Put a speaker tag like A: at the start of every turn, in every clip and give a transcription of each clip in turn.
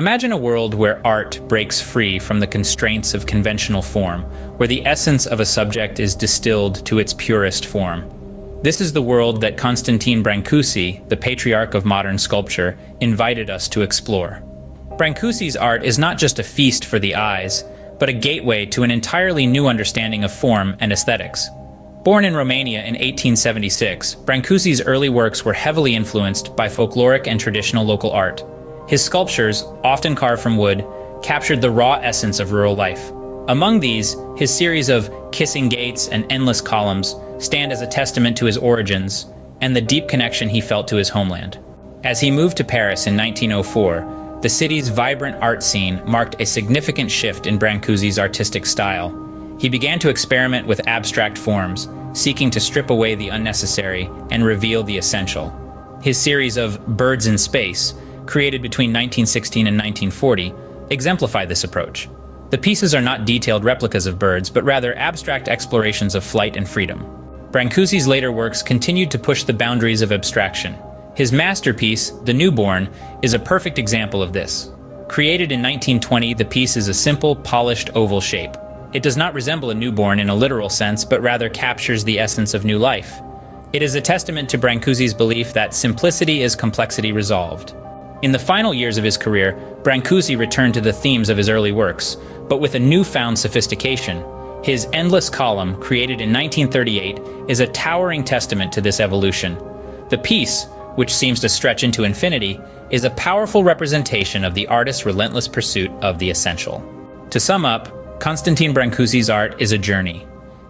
A: Imagine a world where art breaks free from the constraints of conventional form, where the essence of a subject is distilled to its purest form. This is the world that Constantine Brancusi, the patriarch of modern sculpture, invited us to explore. Brancusi's art is not just a feast for the eyes, but a gateway to an entirely new understanding of form and aesthetics. Born in Romania in 1876, Brancusi's early works were heavily influenced by folkloric and traditional local art. His sculptures, often carved from wood, captured the raw essence of rural life. Among these, his series of kissing gates and endless columns stand as a testament to his origins and the deep connection he felt to his homeland. As he moved to Paris in 1904, the city's vibrant art scene marked a significant shift in Brancusi's artistic style. He began to experiment with abstract forms, seeking to strip away the unnecessary and reveal the essential. His series of Birds in Space, created between 1916 and 1940, exemplify this approach. The pieces are not detailed replicas of birds, but rather abstract explorations of flight and freedom. Brancusi's later works continued to push the boundaries of abstraction, his masterpiece, The Newborn, is a perfect example of this. Created in 1920, the piece is a simple, polished oval shape. It does not resemble a newborn in a literal sense, but rather captures the essence of new life. It is a testament to Brancusi's belief that simplicity is complexity resolved. In the final years of his career, Brancusi returned to the themes of his early works, but with a newfound sophistication. His Endless Column, created in 1938, is a towering testament to this evolution. The piece, which seems to stretch into infinity, is a powerful representation of the artist's relentless pursuit of the essential. To sum up, Constantine Brancusi's art is a journey.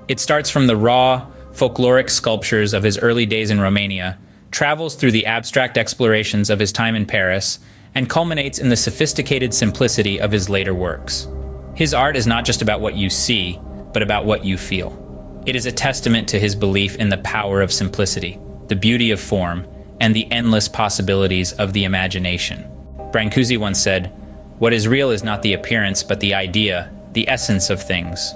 A: It starts from the raw, folkloric sculptures of his early days in Romania, travels through the abstract explorations of his time in Paris, and culminates in the sophisticated simplicity of his later works. His art is not just about what you see, but about what you feel. It is a testament to his belief in the power of simplicity, the beauty of form, and the endless possibilities of the imagination. Brancusi once said, What is real is not the appearance, but the idea, the essence of things.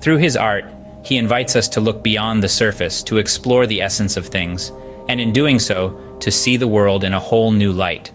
A: Through his art, he invites us to look beyond the surface, to explore the essence of things, and in doing so, to see the world in a whole new light.